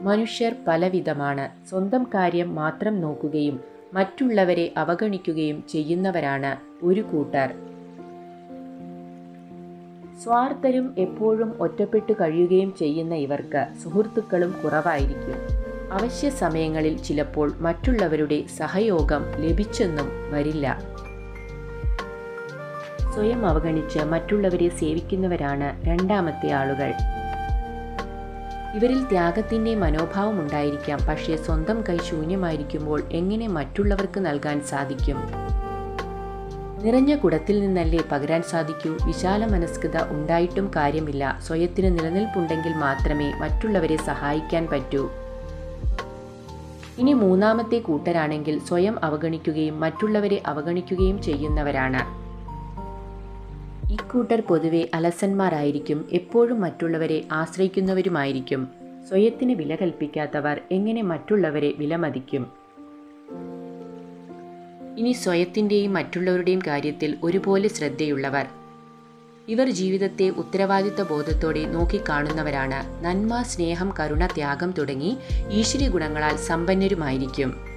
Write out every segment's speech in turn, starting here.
മനുഷ്യർ പലവിധമാണ്. സ്വന്തം കാര്യം മാത്രം നോക്കുകയും മറ്റുള്ളവരെ അവഗണിക്കുകയും ചെയ്യുന്നവരാണ് ഒരു കൂട്ടർ. സ്വാർത്ഥരും എപ്പോഴും ഒറ്റപ്പെട്ടു കഴിയുകയും ചെയ്യുന്ന ഇവർക്ക് സുഹൃത്തുക്കളും കുറവായിരിക്കും. അവശ്യ സമയങ്ങളിൽ ചിലപ്പോൾ മറ്റുള്ളവരുടെ സഹയോഗം ലഭിച്ചെന്നും വരില്ല. സ്വയം അവഗണിച്ച് മറ്റുള്ളവരെ സേവിക്കുന്നവരാണ് രണ്ടാമത്തെ ആളുകൾ. ഇവരിൽ ത്യാഗത്തിന്റെ മനോഭാവം ഉണ്ടായിരിക്കാം പക്ഷേ സ്വന്തം കൈ ശൂന്യമായിരിക്കുമ്പോൾ എങ്ങനെ മറ്റുള്ളവർക്ക് നൽകാൻ സാധിക്കും? നിറഞ്ഞ കുടത്തിൽ നിന്നല്ലേ പകരാൻ സാധിക്കൂ? വിശാല മനസ്കത ഉണ്ടായിട്ടും കാര്യമില്ല. സ്വയത്തിന് നിലനിൽപ്പുണ്ടെങ്കിൽ മാത്രമേ മറ്റുള്ളവരെ സഹായിക്കാൻ പറ്റൂ. ഇനി മൂന്നാമത്തെ കൂട്ടരാണെങ്കിൽ സ്വയം അവഗണിക്കുകയും മറ്റുള്ളവരെ അവഗണിക്കുകയും ചെയ്യുന്നവരാണ്. ഇക്കൂട്ടർ പൊതുവെ അലസന്മാരായിരിക്കും എപ്പോഴും മറ്റുള്ളവരെ ആശ്രയിക്കുന്നവരുമായിരിക്കും. സ്വയത്തിന് വില കൽപ്പിക്കാത്തവർ എങ്ങനെ മറ്റുള്ളവരെ വിലമതിക്കും ഇനി സ്വയത്തിന്റെയും മറ്റുള്ളവരുടെയും കാര്യത്തിൽ ഒരുപോലെ ശ്രദ്ധയുള്ളവർ. ഇവർ ജീവിതത്തെ ഉത്തരവാദിത്വ ബോധത്തോടെ നോക്കിക്കാണുന്നവരാണ്. നന്മ സ്നേഹം കരുണ ത്യാഗം തുടങ്ങി ഈശ്വര ഗുണങ്ങളാൽ സമ്പന്നരുമായിരിക്കും.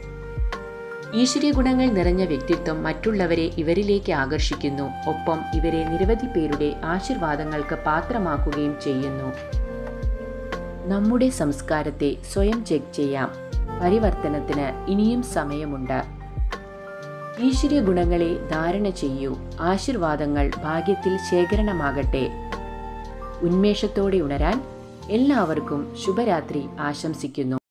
ഈശ്വരീയ ഗുണങ്ങൾ നിറഞ്ഞ വ്യക്തിത്വം മറ്റുള്ളവരെ ഇവരിലേക്ക് ആകർഷിക്കുന്നു. ഒപ്പം ഇവരെ നിരവധി പേരുടെ ആശീർവാദങ്ങൾക്ക് പാത്രമാക്കുകയും ചെയ്യുന്നു. നമ്മുടെ സംസ്കാരത്തെ സ്വയം ചെക്ക് ചെയ്യാം. പരിവർത്തനത്തിന് ഇനിയും സമയമുണ്ട്. ഈശ്വരീയ ഗുണങ്ങളെ ധാരണ ചെയ്യൂ. ആശീർവാദങ്ങൾ ഭാഗ്യത്തിൽ ശേഖരണമാകട്ടെ. ഉന്മേഷത്തോടെ ഉണരാൻ എല്ലാവർക്കും ശുഭരാത്രി ആശംസിക്കുന്നു.